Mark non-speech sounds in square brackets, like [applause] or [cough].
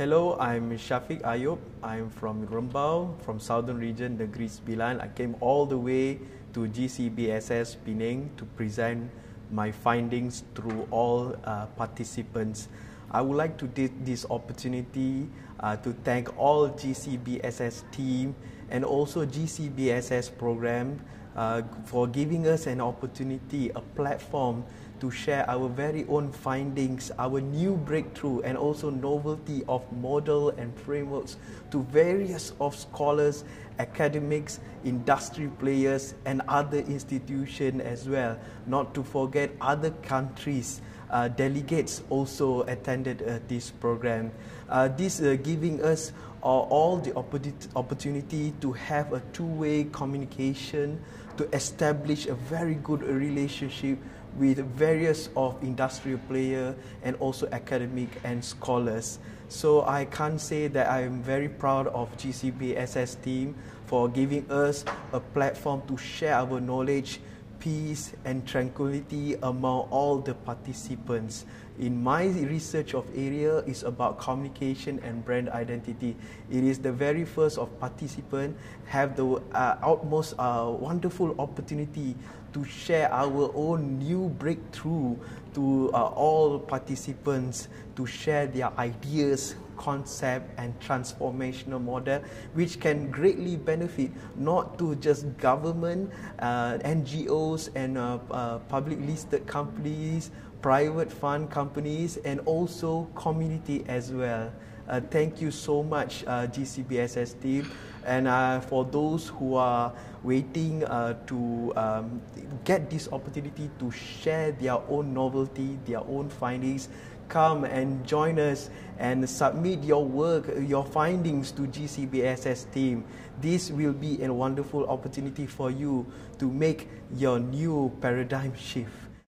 Hello, I'm Shafiq Ayub. I'm from Rembau, from Southern Region, Negeri Sembilan. I came all the way to GCBSS Penang to present my findings through all uh, participants. I would like to take this opportunity uh, to thank all GCBSS team and also GCBSS program uh, for giving us an opportunity, a platform to share our very own findings, our new breakthrough, and also novelty of model and frameworks to various of scholars, academics, industry players, and other institutions as well. Not to forget other countries. Uh, delegates also attended uh, this program. Uh, this uh, giving us uh, all the opportunity to have a two-way communication, to establish a very good relationship with various of industrial player and also academic and scholars. So I can't say that I am very proud of GCBSS team for giving us a platform to share our knowledge, peace and tranquility among all the participants. In my research of area is about communication and brand identity. It is the very first of participant have the uh, utmost uh, wonderful opportunity to share our own new breakthrough to uh, all participants to share their ideas, concept and transformational model which can greatly benefit not to just government, uh, NGOs and uh, uh, public listed companies, private fund companies and also community as well. Uh, thank you so much, uh, GCBSS team. And uh, for those who are waiting uh, to um, get this opportunity to share their own novelty, their own findings, come and join us and submit your work, your findings to GCBSS team. This will be a wonderful opportunity for you to make your new paradigm [laughs] shift.